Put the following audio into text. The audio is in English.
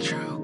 true.